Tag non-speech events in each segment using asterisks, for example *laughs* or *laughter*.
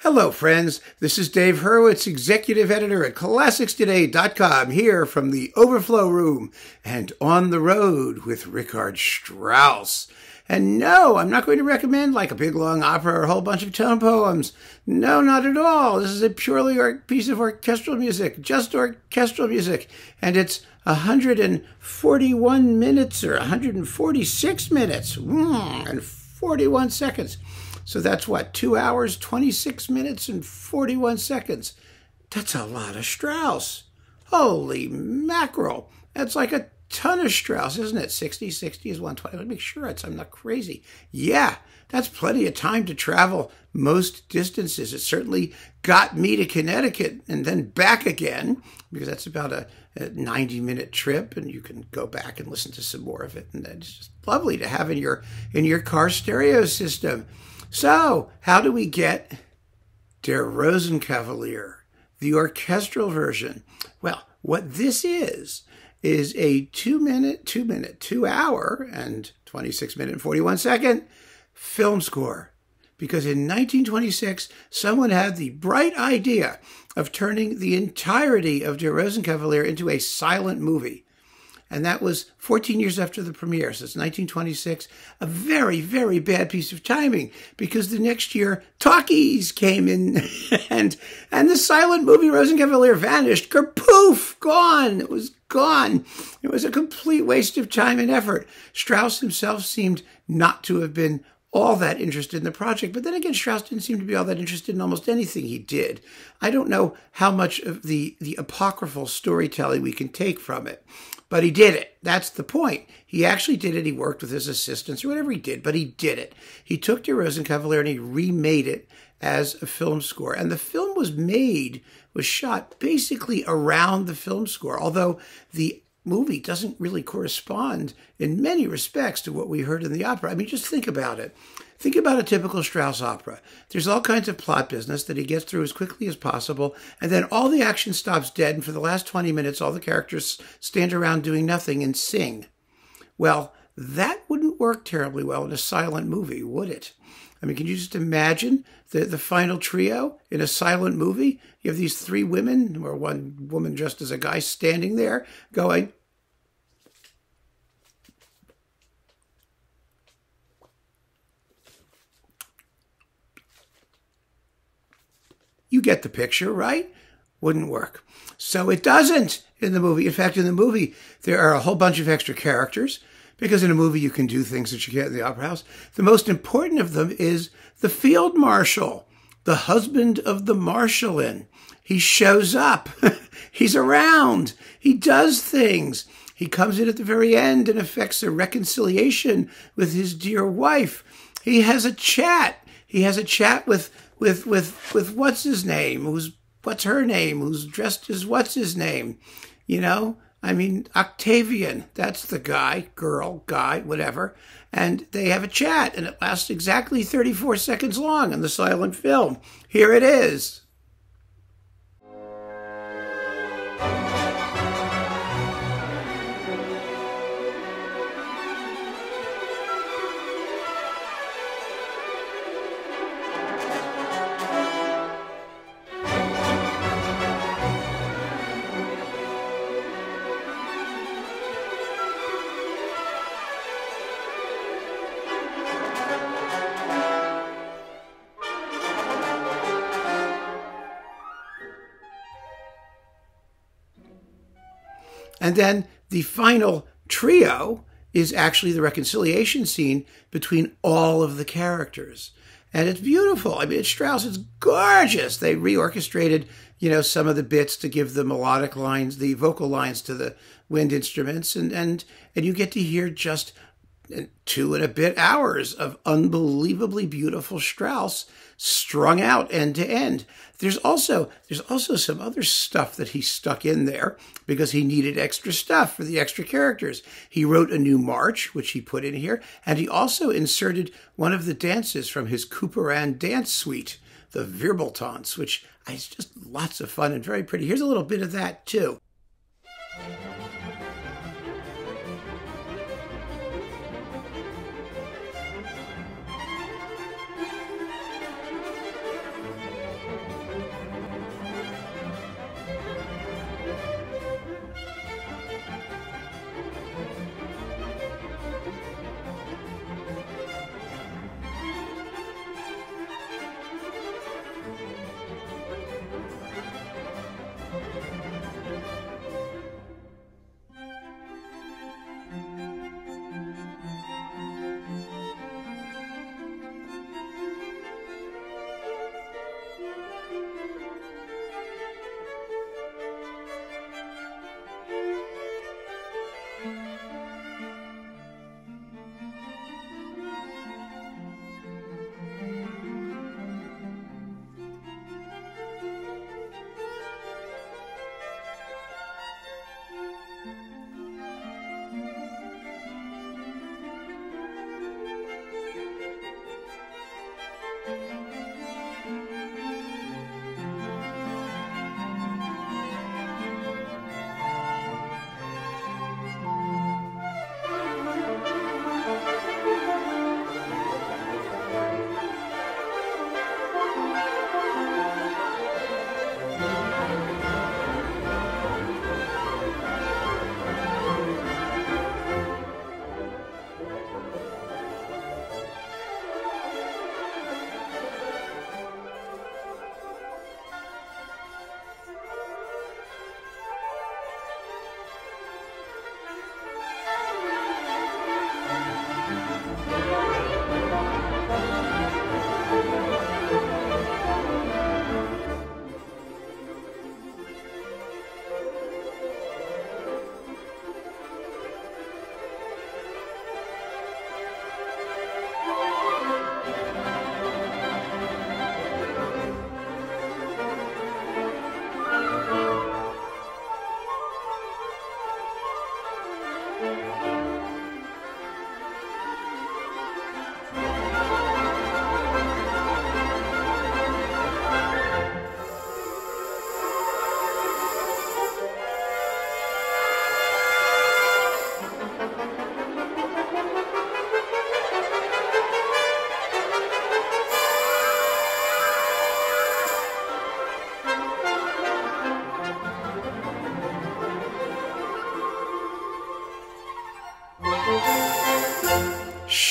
Hello, friends. This is Dave Hurwitz, executive editor at ClassicsToday.com, here from the Overflow Room and on the road with Richard Strauss. And no, I'm not going to recommend like a big long opera or a whole bunch of tone poems. No, not at all. This is a purely piece of orchestral music, just orchestral music. And it's 141 minutes or 146 minutes mm, and 41 seconds. So that's what, two hours, 26 minutes, and 41 seconds. That's a lot of Strauss. Holy mackerel. That's like a ton of Strauss, isn't it? 60, 60 is 120. Let me make sure it's, I'm not crazy. Yeah, that's plenty of time to travel most distances. It certainly got me to Connecticut and then back again, because that's about a, a 90 minute trip, and you can go back and listen to some more of it. And it's just lovely to have in your in your car stereo system. So, how do we get Der Rosenkavalier, the orchestral version? Well, what this is, is a two minute, two minute, two hour, and 26 minute and 41 second film score. Because in 1926, someone had the bright idea of turning the entirety of Der Rosenkavalier into a silent movie and that was 14 years after the premiere. So it's 1926. A very, very bad piece of timing because the next year talkies came in *laughs* and and the silent movie Rosenkavalier vanished. Kerpoof, gone. It was gone. It was a complete waste of time and effort. Strauss himself seemed not to have been all that interested in the project. But then again, Strauss didn't seem to be all that interested in almost anything he did. I don't know how much of the, the apocryphal storytelling we can take from it. But he did it. That's the point. He actually did it. He worked with his assistants or whatever he did, but he did it. He took Der Rosenkavalier and he remade it as a film score. And the film was made, was shot basically around the film score, although the movie doesn't really correspond in many respects to what we heard in the opera. I mean, just think about it. Think about a typical Strauss opera. There's all kinds of plot business that he gets through as quickly as possible, and then all the action stops dead, and for the last 20 minutes, all the characters stand around doing nothing and sing. Well, that wouldn't work terribly well in a silent movie, would it? I mean, can you just imagine the, the final trio in a silent movie? You have these three women, or one woman dressed as a guy, standing there going, You get the picture, right? Wouldn't work. So it doesn't in the movie. In fact, in the movie, there are a whole bunch of extra characters because in a movie you can do things that you can't in the opera house. The most important of them is the field marshal, the husband of the marshal He shows up. *laughs* He's around. He does things. He comes in at the very end and effects a reconciliation with his dear wife. He has a chat. He has a chat with with with with what's his name? Who's what's her name? Who's dressed as what's his name? You know, I mean Octavian. That's the guy, girl, guy, whatever. And they have a chat, and it lasts exactly 34 seconds long in the silent film. Here it is. And then the final trio is actually the reconciliation scene between all of the characters. And it's beautiful. I mean, it's Strauss. It's gorgeous. They reorchestrated, you know, some of the bits to give the melodic lines, the vocal lines to the wind instruments, and and and you get to hear just two and a bit hours of unbelievably beautiful Strauss strung out end to end. There's also there's also some other stuff that he stuck in there because he needed extra stuff for the extra characters. He wrote a new march which he put in here and he also inserted one of the dances from his Couperin dance suite, the Wirbeltanz, which is just lots of fun and very pretty. Here's a little bit of that too.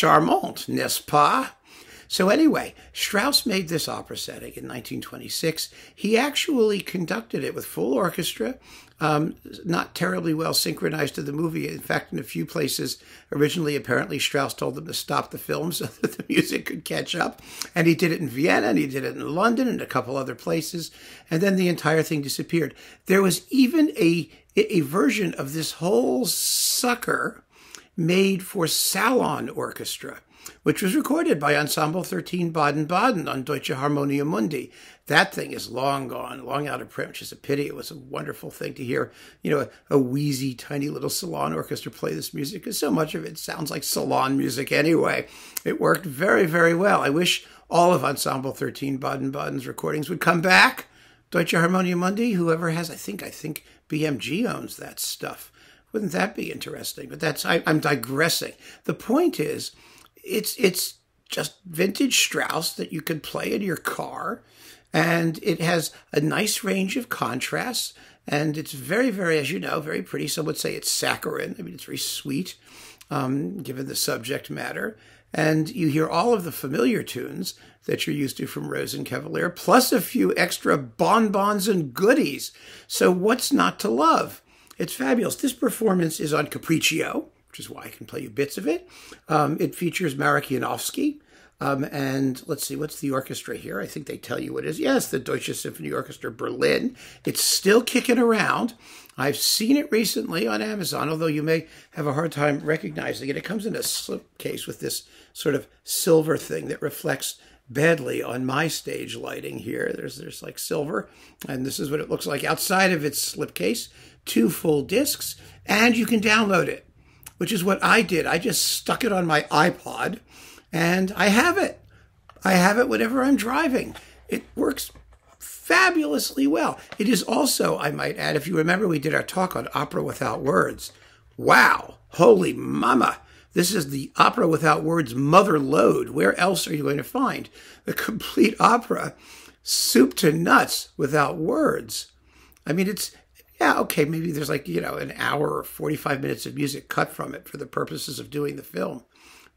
Charmante, n'est-ce pas? So anyway, Strauss made this opera setting in 1926. He actually conducted it with full orchestra, um, not terribly well synchronized to the movie. In fact, in a few places, originally, apparently, Strauss told them to stop the film *laughs* so that the music could catch up. And he did it in Vienna, and he did it in London, and a couple other places. And then the entire thing disappeared. There was even a a version of this whole sucker made for salon orchestra which was recorded by Ensemble 13 Baden Baden on Deutsche Harmonia Mundi. That thing is long gone, long out of print, which is a pity. It was a wonderful thing to hear, you know, a, a wheezy, tiny little salon orchestra play this music, because so much of it sounds like salon music anyway. It worked very, very well. I wish all of Ensemble 13 Baden Baden's recordings would come back. Deutsche Harmonia Mundi, whoever has, I think, I think BMG owns that stuff. Wouldn't that be interesting? But that's, I, I'm digressing. The point is, it's it's just vintage Strauss that you could play in your car, and it has a nice range of contrasts, and it's very, very, as you know, very pretty. Some would say it's saccharine. I mean, it's very sweet, um, given the subject matter. And you hear all of the familiar tunes that you're used to from Rosenkavalier, plus a few extra bonbons and goodies. So what's not to love? It's fabulous. This performance is on Capriccio, which is why I can play you bits of it. Um, it features Marek Janowski. Um, and let's see, what's the orchestra here? I think they tell you what it is. Yes, the Deutsche Symphony Orchestra Berlin. It's still kicking around. I've seen it recently on Amazon, although you may have a hard time recognizing it. It comes in a slipcase with this sort of silver thing that reflects badly on my stage lighting here. There's there's like silver, and this is what it looks like outside of its slipcase. Two full discs, and you can download it which is what I did. I just stuck it on my iPod and I have it. I have it whenever I'm driving. It works fabulously well. It is also, I might add, if you remember, we did our talk on opera without words. Wow, holy mama. This is the opera without words mother lode. Where else are you going to find the complete opera, soup to nuts, without words? I mean, it's yeah, okay, maybe there's like, you know, an hour or 45 minutes of music cut from it for the purposes of doing the film.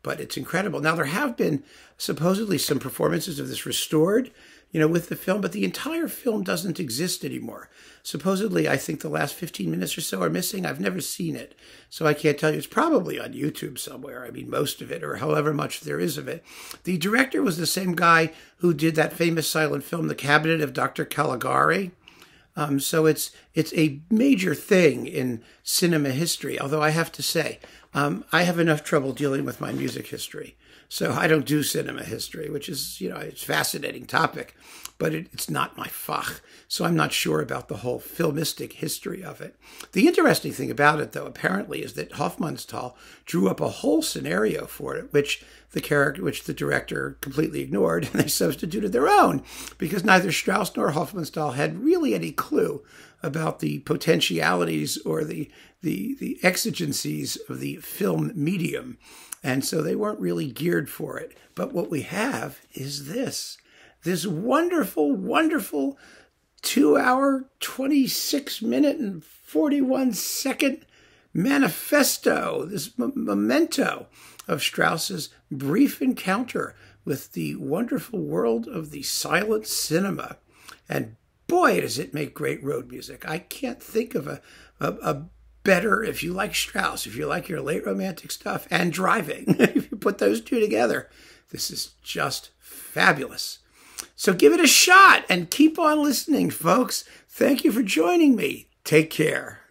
But it's incredible. Now, there have been supposedly some performances of this restored, you know, with the film, but the entire film doesn't exist anymore. Supposedly, I think the last 15 minutes or so are missing. I've never seen it, so I can't tell you. It's probably on YouTube somewhere. I mean, most of it, or however much there is of it. The director was the same guy who did that famous silent film, The Cabinet of Dr. Caligari um, so it's it's a major thing in cinema history. Although I have to say, um, I have enough trouble dealing with my music history, so I don't do cinema history, which is you know it's a fascinating topic, but it, it's not my fach. So I'm not sure about the whole filmistic history of it. The interesting thing about it, though, apparently, is that Hofmannsthal drew up a whole scenario for it, which the character, which the director completely ignored, *laughs* and they substituted their own because neither Strauss nor Hofmannsthal had really any clue about the potentialities or the the the exigencies of the film medium, and so they weren't really geared for it. But what we have is this this wonderful, wonderful two hour, 26 minute, and 41 second manifesto, this memento of Strauss's brief encounter with the wonderful world of the silent cinema. And boy, does it make great road music. I can't think of a, a, a better, if you like Strauss, if you like your late romantic stuff and driving, *laughs* if you put those two together, this is just fabulous. So give it a shot and keep on listening, folks. Thank you for joining me. Take care.